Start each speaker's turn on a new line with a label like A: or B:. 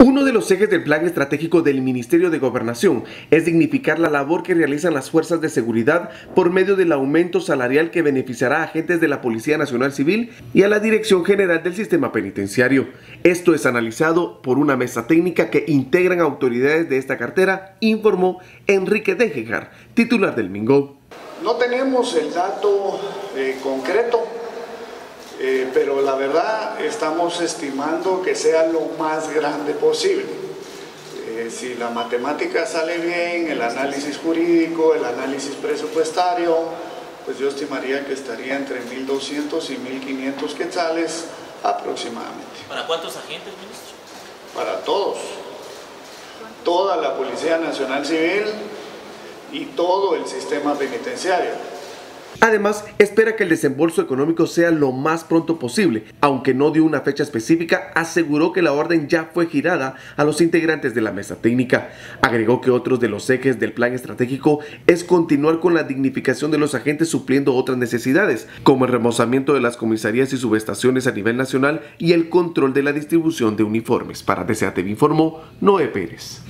A: Uno de los ejes del plan estratégico del Ministerio de Gobernación es dignificar la labor que realizan las fuerzas de seguridad por medio del aumento salarial que beneficiará a agentes de la Policía Nacional Civil y a la Dirección General del Sistema Penitenciario. Esto es analizado por una mesa técnica que integran autoridades de esta cartera, informó Enrique Dejejar, titular del Mingo.
B: No tenemos el dato eh, concreto eh, pero la verdad estamos estimando que sea lo más grande posible. Eh, si la matemática sale bien, el análisis jurídico, el análisis presupuestario, pues yo estimaría que estaría entre 1.200 y 1.500 quetzales aproximadamente.
C: ¿Para cuántos agentes, ministro?
B: Para todos. Toda la Policía Nacional Civil y todo el sistema penitenciario.
A: Además, espera que el desembolso económico sea lo más pronto posible, aunque no dio una fecha específica, aseguró que la orden ya fue girada a los integrantes de la mesa técnica. Agregó que otros de los ejes del plan estratégico es continuar con la dignificación de los agentes supliendo otras necesidades, como el remozamiento de las comisarías y subestaciones a nivel nacional y el control de la distribución de uniformes. Para DCATV informó Noé Pérez.